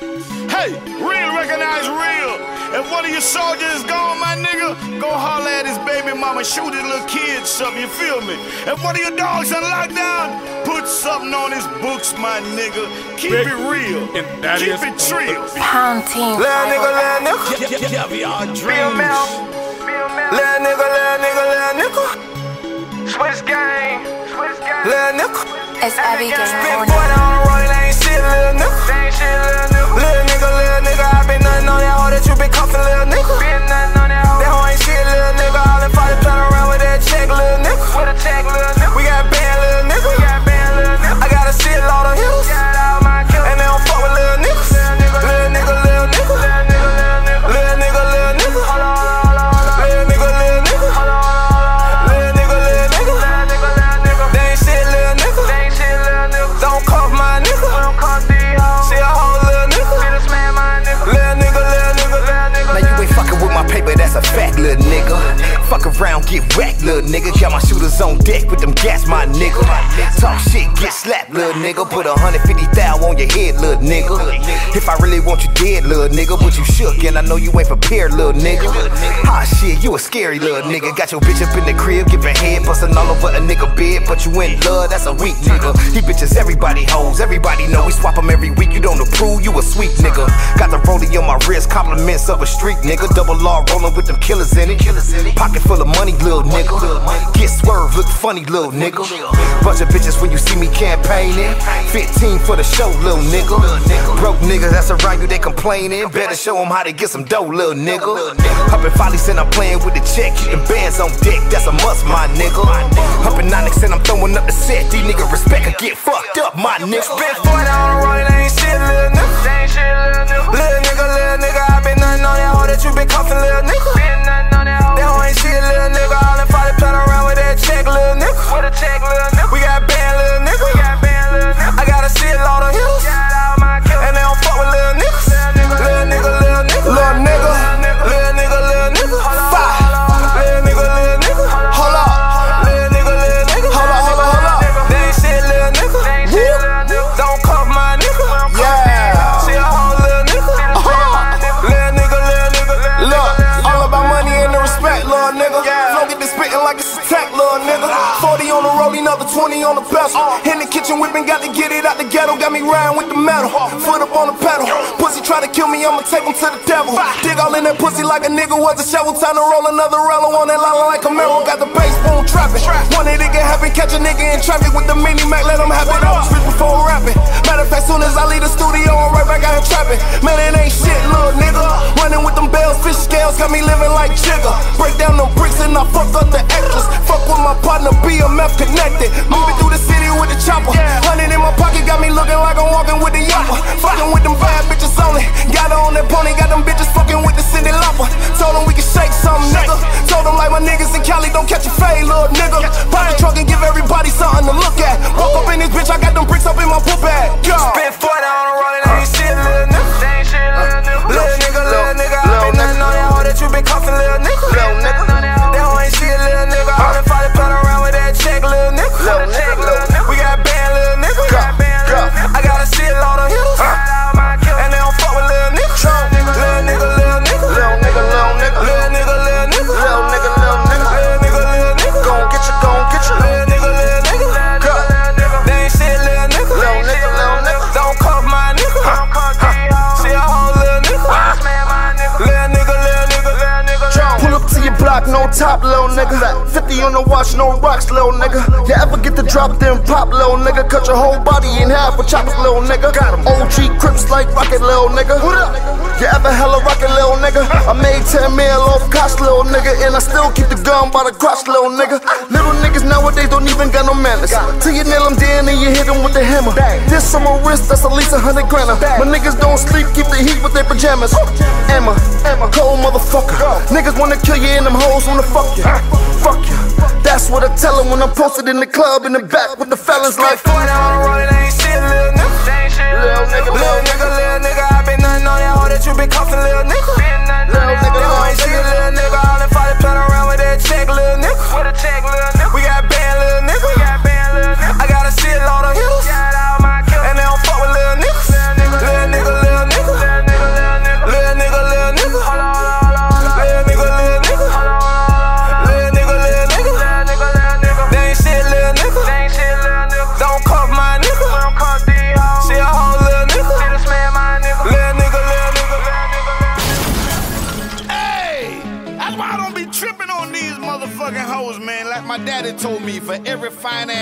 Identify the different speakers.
Speaker 1: Hey, real recognize real. If one of your soldiers is gone, my nigga, go holler at his baby mama, shoot his little kid something, you feel me? If one of your dogs on lockdown, put something on his books, my nigga. Keep
Speaker 2: Big-
Speaker 1: it real.
Speaker 2: and that
Speaker 1: Keep
Speaker 2: is
Speaker 1: it trill.
Speaker 3: Pound team.
Speaker 4: Lil nigga, lil nigga.
Speaker 1: Caviar
Speaker 4: Real mouth. Lil nigga, lil nigga, lil nigga. Swiss gang. Swiss gang. Lil nigga.
Speaker 3: It's Abby Gang
Speaker 4: nigga. Got my
Speaker 5: shooters on deck with them gas, my nigga. Talk shit, get slapped, little nigga. Put a hundred fifty thousand on your head, little nigga. If I really want you dead, little nigga, but you shook and I know you ain't prepared, little nigga. Ah shit, you a scary little nigga. Got your bitch up in the crib, giving head, busting all over a nigga bed, but you in love, that's a weak nigga. He bitches everybody hoes, everybody know we swap 'em every week. You don't approve, you a sweet nigga. Got the rollie on my wrist, compliments of a street nigga. Double R rolling with them killers in it. Pocket full of money, little nigga. Get swerved, look funny, little nigga. Bunch of bitches when you see me campaigning. 15 for the show, little nigga. Broke niggas that's around you, they complaining. Better show them how to get some dough, little nigga. Up in Follies and I'm playing with the check. Keeping bands on deck, that's a must, my nigga. Up in Onyx and I'm throwing up the set. These niggas respect or get fucked up, my nigga.
Speaker 4: Spent 40 on the road, ain't shit, lil nigga. Ain't shit, lil
Speaker 5: another 20 on the pedal. In the kitchen whipping, got to get it out the ghetto. Got me riding with the metal. Foot up on the pedal. Pussy try to kill me, I'ma take him to the devil. Dig all in that pussy like a nigga was a shovel. Time to roll another rello on that line like a Camaro. Got the bass boom trapping. One it get happen, catch a nigga in traffic with the mini Mac, let him have it. I was before rapping. Matter of fact, soon as I leave the studio, I'm right back out here trapping. Man, it ain't shit, little nigga. Running with them bells, fish scales, got me living like Jigga. Connected. Moving block, no top, little nigga. 50 on the watch, no rocks, little nigga. You ever get the drop, then pop, little nigga. Cut your whole body in half with choppers, little nigga. Got him. OG Crips like rocket, little nigga. You ever hella rocket, little nigga? I made 10 mil off cost, little nigga. And I still keep the gun by the crotch, little nigga. Little niggas nowadays don't even got no manners. Till you nail them down and you hit them with the hammer. This on my wrist, that's at least a hundred grand. My niggas don't sleep, keep the heat with their pajamas. Emma, Emma, cold motherfucker. Niggas wanna kill you and them hoes wanna fuck you. Fuck you. That's what I tell them when I'm posted in the club in the back with the fellas like.
Speaker 4: Spent 40 on the
Speaker 1: for every ass